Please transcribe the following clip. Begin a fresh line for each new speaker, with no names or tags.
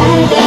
잘